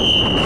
Oh.